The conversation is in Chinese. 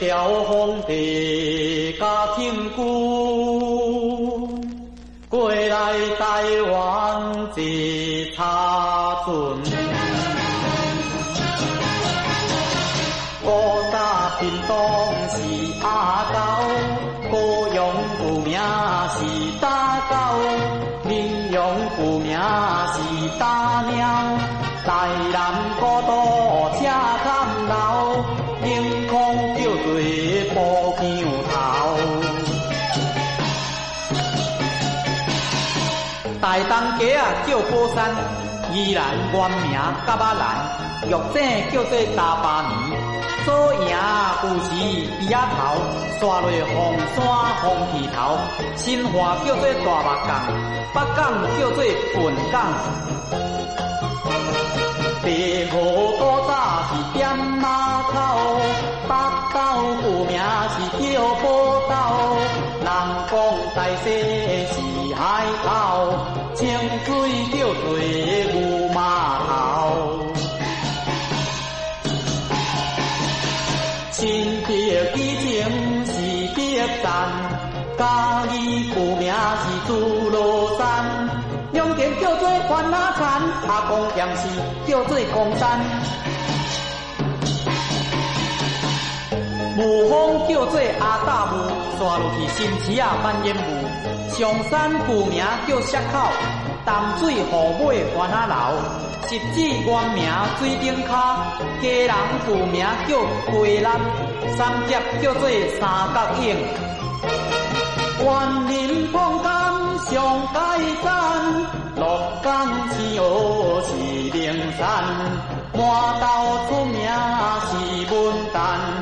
朝皇帝甲天君，过来台湾一查准。古早屏东是阿狗，高阳古名是大狗，闽阳古名是大猫，台南古都车坎老，冷空叫做布姜头。大东街啊叫高山，宜兰原名甲巴兰，玉井叫做大巴年。左营有时鼻仔头，刷落红山红旗头，新化叫做大目港，北港叫做笨港。地湖古早是点码头，北斗古名是叫波斗，人讲大西是海头，清水叫做牛码头。新竹以前是竹站，嘉义古名是朱罗山，两间叫做番仔田，阿公店是叫做公山，雾峰叫做阿大雾，刷落去新市啊万烟雾，上山古名叫石口，淡水河尾番仔楼。十指原名水顶卡，家人旧名叫龟兰，三脚叫做三角形。万林碰干上街山，落江青是灵山，满道出名是文旦。